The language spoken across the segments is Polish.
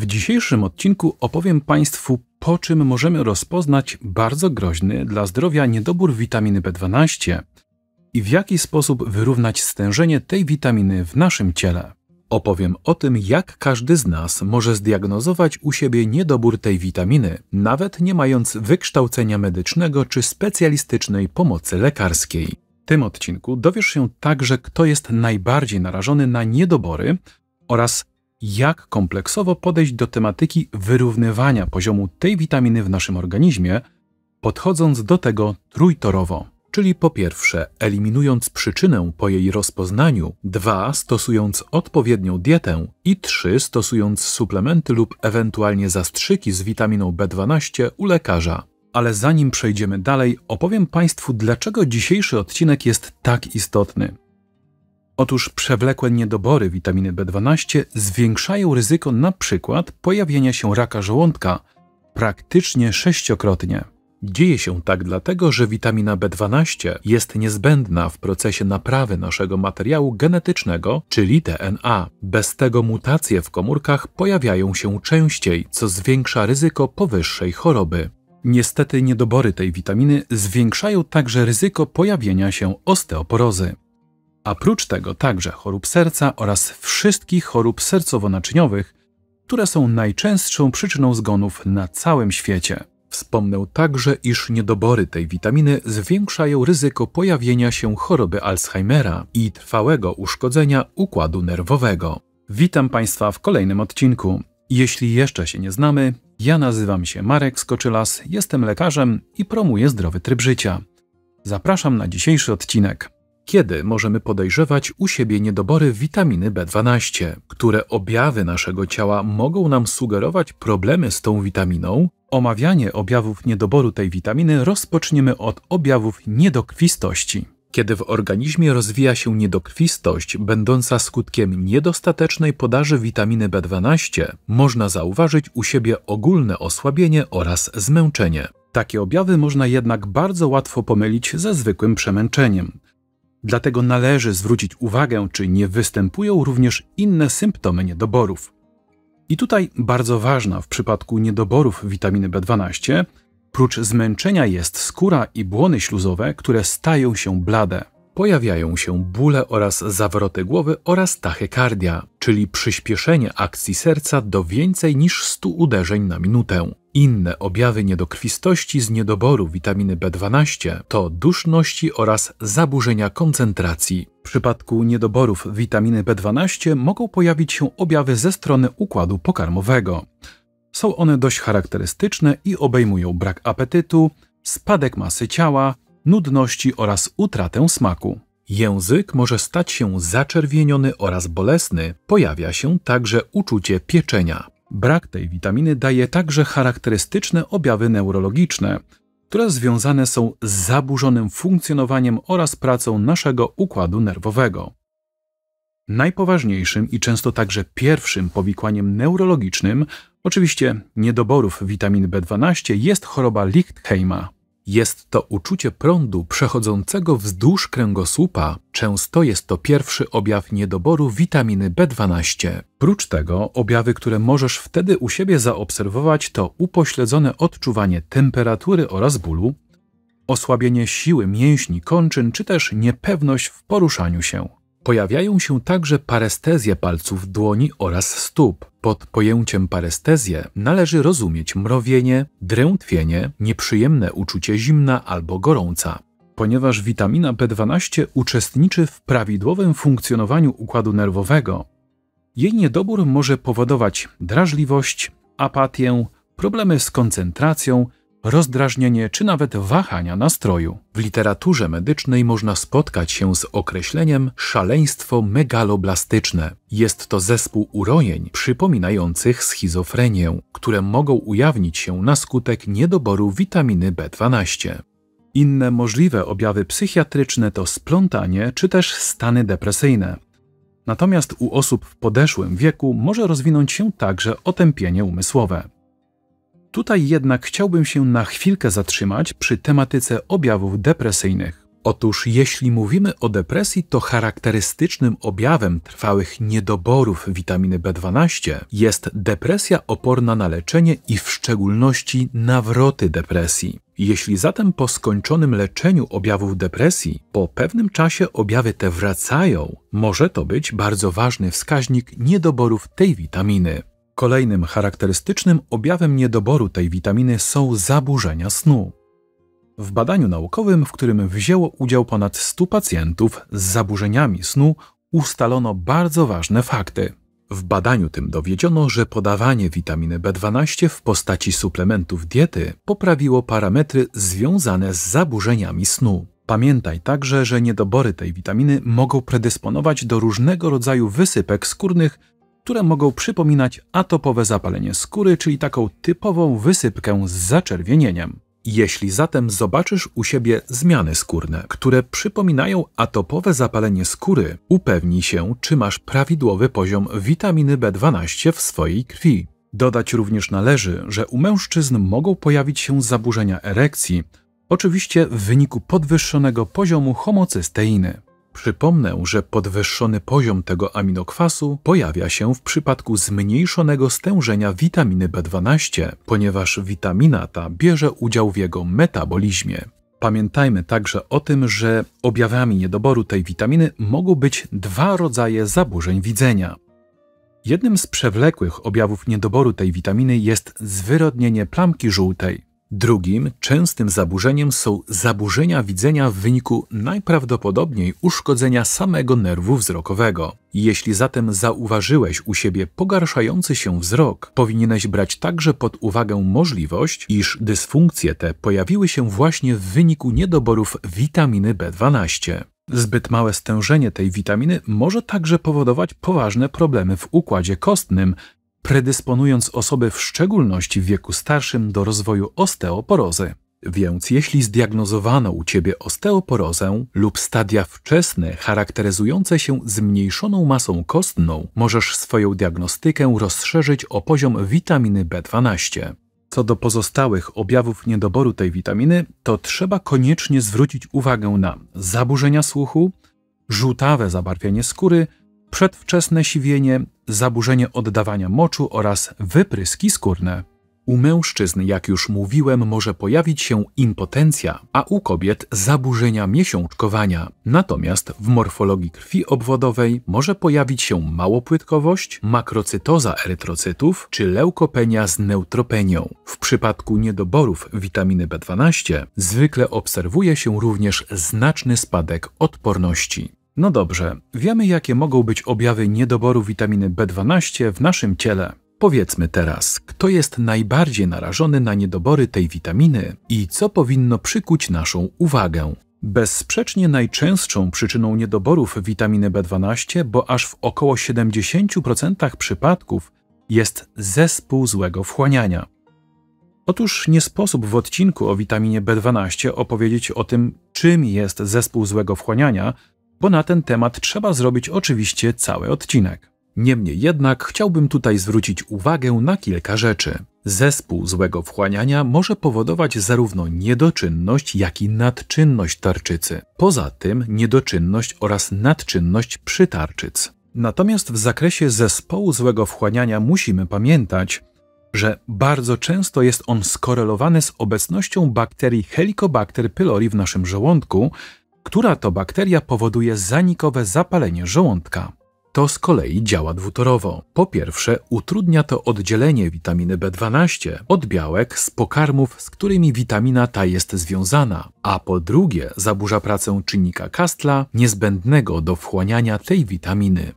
W dzisiejszym odcinku opowiem Państwu, po czym możemy rozpoznać bardzo groźny dla zdrowia niedobór witaminy B12 i w jaki sposób wyrównać stężenie tej witaminy w naszym ciele. Opowiem o tym, jak każdy z nas może zdiagnozować u siebie niedobór tej witaminy, nawet nie mając wykształcenia medycznego czy specjalistycznej pomocy lekarskiej. W tym odcinku dowiesz się także, kto jest najbardziej narażony na niedobory oraz jak kompleksowo podejść do tematyki wyrównywania poziomu tej witaminy w naszym organizmie, podchodząc do tego trójtorowo. Czyli po pierwsze, eliminując przyczynę po jej rozpoznaniu, dwa, stosując odpowiednią dietę i trzy, stosując suplementy lub ewentualnie zastrzyki z witaminą B12 u lekarza. Ale zanim przejdziemy dalej, opowiem Państwu, dlaczego dzisiejszy odcinek jest tak istotny. Otóż przewlekłe niedobory witaminy B12 zwiększają ryzyko przykład pojawienia się raka żołądka praktycznie sześciokrotnie. Dzieje się tak dlatego, że witamina B12 jest niezbędna w procesie naprawy naszego materiału genetycznego, czyli DNA. Bez tego mutacje w komórkach pojawiają się częściej, co zwiększa ryzyko powyższej choroby. Niestety niedobory tej witaminy zwiększają także ryzyko pojawienia się osteoporozy. A prócz tego także chorób serca oraz wszystkich chorób sercowo-naczyniowych, które są najczęstszą przyczyną zgonów na całym świecie. Wspomnę także, iż niedobory tej witaminy zwiększają ryzyko pojawienia się choroby Alzheimera i trwałego uszkodzenia układu nerwowego. Witam Państwa w kolejnym odcinku. Jeśli jeszcze się nie znamy, ja nazywam się Marek Skoczylas, jestem lekarzem i promuję zdrowy tryb życia. Zapraszam na dzisiejszy odcinek. Kiedy możemy podejrzewać u siebie niedobory witaminy B12? Które objawy naszego ciała mogą nam sugerować problemy z tą witaminą? Omawianie objawów niedoboru tej witaminy rozpoczniemy od objawów niedokrwistości. Kiedy w organizmie rozwija się niedokrwistość, będąca skutkiem niedostatecznej podaży witaminy B12, można zauważyć u siebie ogólne osłabienie oraz zmęczenie. Takie objawy można jednak bardzo łatwo pomylić ze zwykłym przemęczeniem. Dlatego należy zwrócić uwagę, czy nie występują również inne symptomy niedoborów. I tutaj bardzo ważna w przypadku niedoborów witaminy B12, prócz zmęczenia jest skóra i błony śluzowe, które stają się blade. Pojawiają się bóle oraz zawroty głowy oraz tachykardia, czyli przyspieszenie akcji serca do więcej niż 100 uderzeń na minutę. Inne objawy niedokrwistości z niedoboru witaminy B12 to duszności oraz zaburzenia koncentracji. W przypadku niedoborów witaminy B12 mogą pojawić się objawy ze strony układu pokarmowego. Są one dość charakterystyczne i obejmują brak apetytu, spadek masy ciała, nudności oraz utratę smaku. Język może stać się zaczerwieniony oraz bolesny, pojawia się także uczucie pieczenia. Brak tej witaminy daje także charakterystyczne objawy neurologiczne, które związane są z zaburzonym funkcjonowaniem oraz pracą naszego układu nerwowego. Najpoważniejszym i często także pierwszym powikłaniem neurologicznym, oczywiście niedoborów witaminy B12, jest choroba Lichtheima. Jest to uczucie prądu przechodzącego wzdłuż kręgosłupa. Często jest to pierwszy objaw niedoboru witaminy B12. Prócz tego, objawy, które możesz wtedy u siebie zaobserwować, to upośledzone odczuwanie temperatury oraz bólu, osłabienie siły mięśni kończyn, czy też niepewność w poruszaniu się. Pojawiają się także parestezje palców dłoni oraz stóp. Pod pojęciem parestezję należy rozumieć mrowienie, drętwienie, nieprzyjemne uczucie zimna albo gorąca. Ponieważ witamina B12 uczestniczy w prawidłowym funkcjonowaniu układu nerwowego, jej niedobór może powodować drażliwość, apatię, problemy z koncentracją, rozdrażnienie czy nawet wahania nastroju. W literaturze medycznej można spotkać się z określeniem szaleństwo megaloblastyczne. Jest to zespół urojeń przypominających schizofrenię, które mogą ujawnić się na skutek niedoboru witaminy B12. Inne możliwe objawy psychiatryczne to splątanie czy też stany depresyjne. Natomiast u osób w podeszłym wieku może rozwinąć się także otępienie umysłowe. Tutaj jednak chciałbym się na chwilkę zatrzymać przy tematyce objawów depresyjnych. Otóż jeśli mówimy o depresji, to charakterystycznym objawem trwałych niedoborów witaminy B12 jest depresja oporna na leczenie i w szczególności nawroty depresji. Jeśli zatem po skończonym leczeniu objawów depresji, po pewnym czasie objawy te wracają, może to być bardzo ważny wskaźnik niedoborów tej witaminy. Kolejnym charakterystycznym objawem niedoboru tej witaminy są zaburzenia snu. W badaniu naukowym, w którym wzięło udział ponad 100 pacjentów z zaburzeniami snu, ustalono bardzo ważne fakty. W badaniu tym dowiedziono, że podawanie witaminy B12 w postaci suplementów diety poprawiło parametry związane z zaburzeniami snu. Pamiętaj także, że niedobory tej witaminy mogą predysponować do różnego rodzaju wysypek skórnych, które mogą przypominać atopowe zapalenie skóry, czyli taką typową wysypkę z zaczerwienieniem. Jeśli zatem zobaczysz u siebie zmiany skórne, które przypominają atopowe zapalenie skóry, upewnij się, czy masz prawidłowy poziom witaminy B12 w swojej krwi. Dodać również należy, że u mężczyzn mogą pojawić się zaburzenia erekcji, oczywiście w wyniku podwyższonego poziomu homocysteiny. Przypomnę, że podwyższony poziom tego aminokwasu pojawia się w przypadku zmniejszonego stężenia witaminy B12, ponieważ witamina ta bierze udział w jego metabolizmie. Pamiętajmy także o tym, że objawami niedoboru tej witaminy mogą być dwa rodzaje zaburzeń widzenia. Jednym z przewlekłych objawów niedoboru tej witaminy jest zwyrodnienie plamki żółtej. Drugim częstym zaburzeniem są zaburzenia widzenia w wyniku najprawdopodobniej uszkodzenia samego nerwu wzrokowego. Jeśli zatem zauważyłeś u siebie pogarszający się wzrok, powinieneś brać także pod uwagę możliwość, iż dysfunkcje te pojawiły się właśnie w wyniku niedoborów witaminy B12. Zbyt małe stężenie tej witaminy może także powodować poważne problemy w układzie kostnym, predysponując osoby w szczególności w wieku starszym do rozwoju osteoporozy. Więc jeśli zdiagnozowano u ciebie osteoporozę lub stadia wczesne charakteryzujące się zmniejszoną masą kostną, możesz swoją diagnostykę rozszerzyć o poziom witaminy B12. Co do pozostałych objawów niedoboru tej witaminy, to trzeba koniecznie zwrócić uwagę na zaburzenia słuchu, żółtawe zabarwienie skóry, przedwczesne siwienie, zaburzenie oddawania moczu oraz wypryski skórne. U mężczyzn, jak już mówiłem, może pojawić się impotencja, a u kobiet zaburzenia miesiączkowania. Natomiast w morfologii krwi obwodowej może pojawić się małopłytkowość, makrocytoza erytrocytów czy leukopenia z neutropenią. W przypadku niedoborów witaminy B12 zwykle obserwuje się również znaczny spadek odporności. No dobrze, wiemy jakie mogą być objawy niedoboru witaminy B12 w naszym ciele. Powiedzmy teraz, kto jest najbardziej narażony na niedobory tej witaminy i co powinno przykuć naszą uwagę. Bezsprzecznie najczęstszą przyczyną niedoborów witaminy B12, bo aż w około 70% przypadków jest zespół złego wchłaniania. Otóż nie sposób w odcinku o witaminie B12 opowiedzieć o tym, czym jest zespół złego wchłaniania, bo na ten temat trzeba zrobić oczywiście cały odcinek. Niemniej jednak chciałbym tutaj zwrócić uwagę na kilka rzeczy. Zespół złego wchłaniania może powodować zarówno niedoczynność, jak i nadczynność tarczycy. Poza tym niedoczynność oraz nadczynność przytarczyc. Natomiast w zakresie zespołu złego wchłaniania musimy pamiętać, że bardzo często jest on skorelowany z obecnością bakterii Helicobacter pylori w naszym żołądku, która to bakteria powoduje zanikowe zapalenie żołądka. To z kolei działa dwutorowo. Po pierwsze, utrudnia to oddzielenie witaminy B12 od białek z pokarmów, z którymi witamina ta jest związana, a po drugie, zaburza pracę czynnika Kastla, niezbędnego do wchłaniania tej witaminy.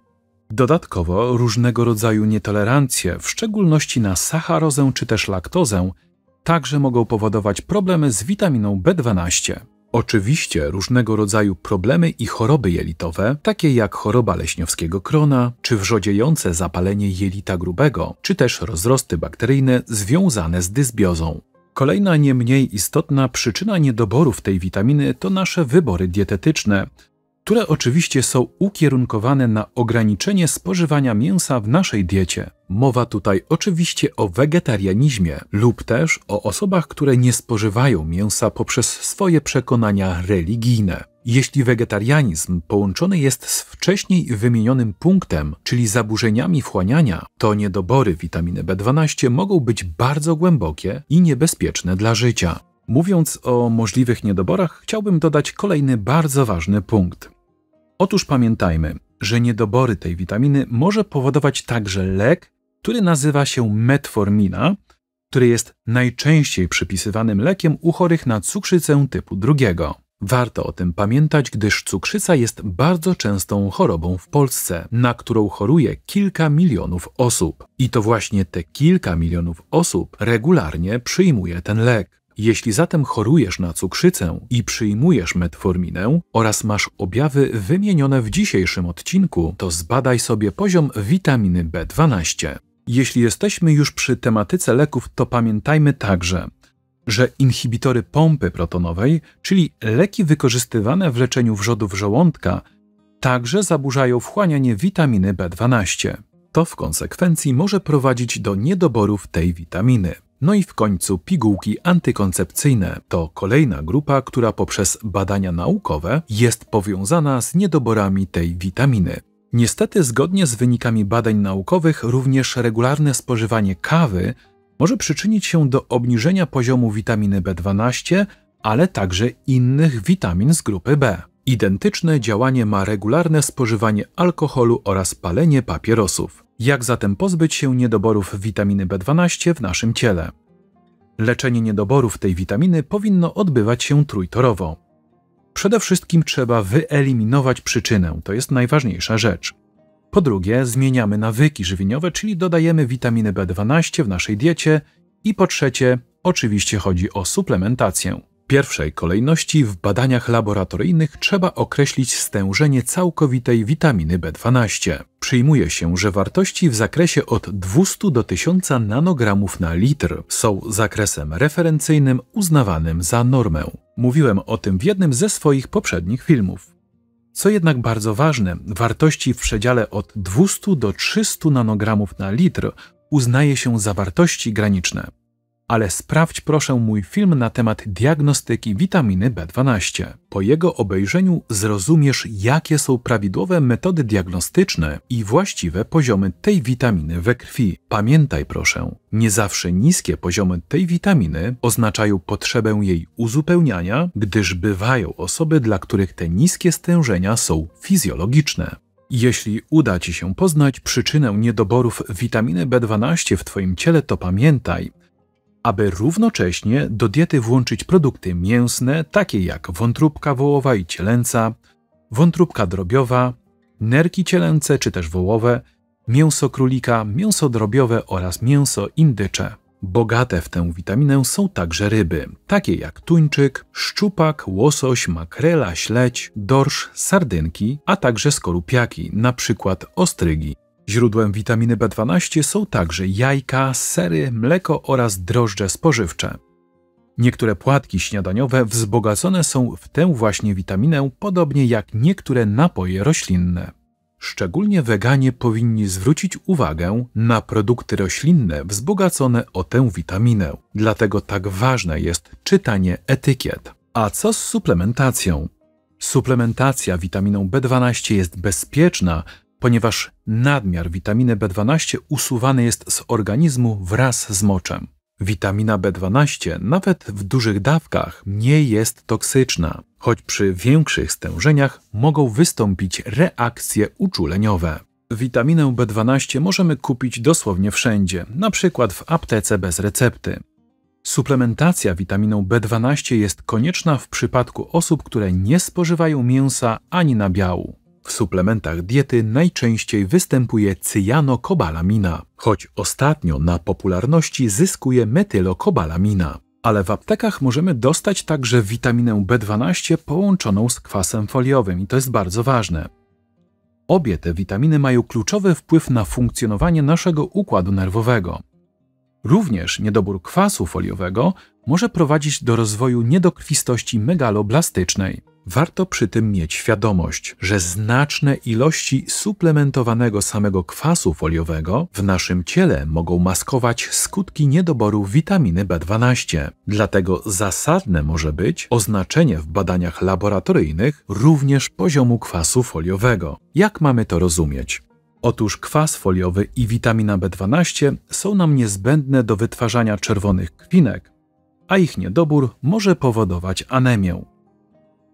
Dodatkowo różnego rodzaju nietolerancje, w szczególności na sacharozę czy też laktozę, także mogą powodować problemy z witaminą B12. Oczywiście różnego rodzaju problemy i choroby jelitowe, takie jak choroba leśniowskiego krona, czy wrzodziejące zapalenie jelita grubego, czy też rozrosty bakteryjne związane z dysbiozą. Kolejna nie mniej istotna przyczyna niedoborów tej witaminy to nasze wybory dietetyczne, które oczywiście są ukierunkowane na ograniczenie spożywania mięsa w naszej diecie. Mowa tutaj oczywiście o wegetarianizmie lub też o osobach, które nie spożywają mięsa poprzez swoje przekonania religijne. Jeśli wegetarianizm połączony jest z wcześniej wymienionym punktem, czyli zaburzeniami wchłaniania, to niedobory witaminy B12 mogą być bardzo głębokie i niebezpieczne dla życia. Mówiąc o możliwych niedoborach, chciałbym dodać kolejny bardzo ważny punkt. Otóż pamiętajmy, że niedobory tej witaminy może powodować także lek, który nazywa się metformina, który jest najczęściej przypisywanym lekiem u chorych na cukrzycę typu drugiego. Warto o tym pamiętać, gdyż cukrzyca jest bardzo częstą chorobą w Polsce, na którą choruje kilka milionów osób. I to właśnie te kilka milionów osób regularnie przyjmuje ten lek. Jeśli zatem chorujesz na cukrzycę i przyjmujesz metforminę oraz masz objawy wymienione w dzisiejszym odcinku, to zbadaj sobie poziom witaminy B12. Jeśli jesteśmy już przy tematyce leków, to pamiętajmy także, że inhibitory pompy protonowej, czyli leki wykorzystywane w leczeniu wrzodów żołądka, także zaburzają wchłanianie witaminy B12. To w konsekwencji może prowadzić do niedoborów tej witaminy. No i w końcu pigułki antykoncepcyjne to kolejna grupa, która poprzez badania naukowe jest powiązana z niedoborami tej witaminy. Niestety, zgodnie z wynikami badań naukowych, również regularne spożywanie kawy może przyczynić się do obniżenia poziomu witaminy B12, ale także innych witamin z grupy B. Identyczne działanie ma regularne spożywanie alkoholu oraz palenie papierosów. Jak zatem pozbyć się niedoborów witaminy B12 w naszym ciele? Leczenie niedoborów tej witaminy powinno odbywać się trójtorowo. Przede wszystkim trzeba wyeliminować przyczynę, to jest najważniejsza rzecz. Po drugie, zmieniamy nawyki żywieniowe, czyli dodajemy witaminy B12 w naszej diecie. I po trzecie, oczywiście chodzi o suplementację pierwszej kolejności w badaniach laboratoryjnych trzeba określić stężenie całkowitej witaminy B12. Przyjmuje się, że wartości w zakresie od 200 do 1000 nanogramów na litr są zakresem referencyjnym uznawanym za normę. Mówiłem o tym w jednym ze swoich poprzednich filmów. Co jednak bardzo ważne, wartości w przedziale od 200 do 300 nanogramów na litr uznaje się za wartości graniczne ale sprawdź proszę mój film na temat diagnostyki witaminy B12. Po jego obejrzeniu zrozumiesz, jakie są prawidłowe metody diagnostyczne i właściwe poziomy tej witaminy we krwi. Pamiętaj proszę, nie zawsze niskie poziomy tej witaminy oznaczają potrzebę jej uzupełniania, gdyż bywają osoby, dla których te niskie stężenia są fizjologiczne. Jeśli uda Ci się poznać przyczynę niedoborów witaminy B12 w Twoim ciele, to pamiętaj, aby równocześnie do diety włączyć produkty mięsne, takie jak wątróbka wołowa i cielęca, wątróbka drobiowa, nerki cielęce czy też wołowe, mięso królika, mięso drobiowe oraz mięso indycze. Bogate w tę witaminę są także ryby, takie jak tuńczyk, szczupak, łosoś, makrela, śledź, dorsz, sardynki, a także skorupiaki, np. ostrygi. Źródłem witaminy B12 są także jajka, sery, mleko oraz drożdże spożywcze. Niektóre płatki śniadaniowe wzbogacone są w tę właśnie witaminę, podobnie jak niektóre napoje roślinne. Szczególnie weganie powinni zwrócić uwagę na produkty roślinne wzbogacone o tę witaminę. Dlatego tak ważne jest czytanie etykiet. A co z suplementacją? Suplementacja witaminą B12 jest bezpieczna, ponieważ nadmiar witaminy B12 usuwany jest z organizmu wraz z moczem. Witamina B12 nawet w dużych dawkach nie jest toksyczna, choć przy większych stężeniach mogą wystąpić reakcje uczuleniowe. Witaminę B12 możemy kupić dosłownie wszędzie, przykład w aptece bez recepty. Suplementacja witaminą B12 jest konieczna w przypadku osób, które nie spożywają mięsa ani nabiału. W suplementach diety najczęściej występuje cyjanokobalamina, choć ostatnio na popularności zyskuje metylokobalamina. Ale w aptekach możemy dostać także witaminę B12 połączoną z kwasem foliowym i to jest bardzo ważne. Obie te witaminy mają kluczowy wpływ na funkcjonowanie naszego układu nerwowego. Również niedobór kwasu foliowego może prowadzić do rozwoju niedokrwistości megaloblastycznej. Warto przy tym mieć świadomość, że znaczne ilości suplementowanego samego kwasu foliowego w naszym ciele mogą maskować skutki niedoboru witaminy B12. Dlatego zasadne może być oznaczenie w badaniach laboratoryjnych również poziomu kwasu foliowego. Jak mamy to rozumieć? Otóż kwas foliowy i witamina B12 są nam niezbędne do wytwarzania czerwonych kwinek, a ich niedobór może powodować anemię.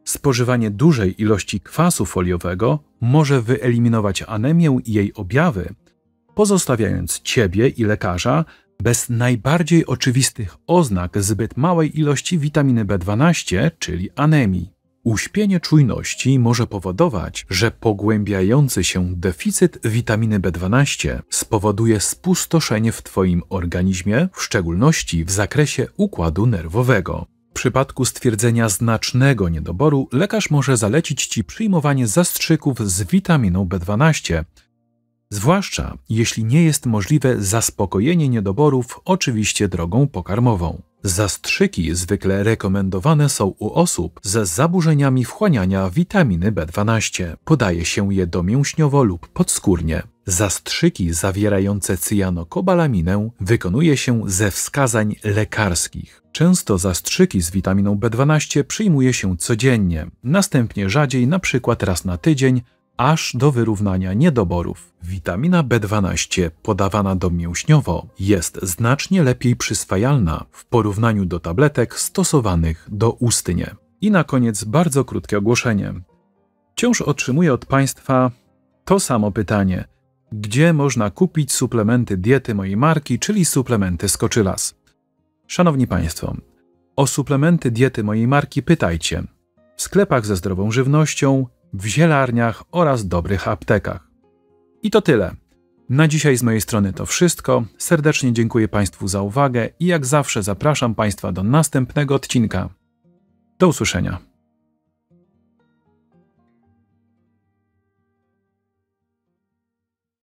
Spożywanie dużej ilości kwasu foliowego może wyeliminować anemię i jej objawy, pozostawiając ciebie i lekarza bez najbardziej oczywistych oznak zbyt małej ilości witaminy B12, czyli anemii. Uśpienie czujności może powodować, że pogłębiający się deficyt witaminy B12 spowoduje spustoszenie w Twoim organizmie, w szczególności w zakresie układu nerwowego. Przypadku stwierdzenia znacznego niedoboru lekarz może zalecić Ci przyjmowanie zastrzyków z witaminą B12, zwłaszcza jeśli nie jest możliwe zaspokojenie niedoborów oczywiście drogą pokarmową. Zastrzyki zwykle rekomendowane są u osób ze zaburzeniami wchłaniania witaminy B12. Podaje się je domięśniowo lub podskórnie. Zastrzyki zawierające cyjanokobalaminę wykonuje się ze wskazań lekarskich. Często zastrzyki z witaminą B12 przyjmuje się codziennie, następnie rzadziej np. raz na tydzień aż do wyrównania niedoborów. Witamina B12 podawana domięśniowo jest znacznie lepiej przyswajalna w porównaniu do tabletek stosowanych do ustnie. I na koniec bardzo krótkie ogłoszenie. Wciąż otrzymuję od Państwa to samo pytanie. Gdzie można kupić suplementy diety mojej marki, czyli suplementy Skoczylas? Szanowni Państwo, o suplementy diety mojej marki pytajcie w sklepach ze zdrową żywnością, w zielarniach oraz dobrych aptekach. I to tyle. Na dzisiaj z mojej strony to wszystko. Serdecznie dziękuję Państwu za uwagę i jak zawsze zapraszam Państwa do następnego odcinka. Do usłyszenia.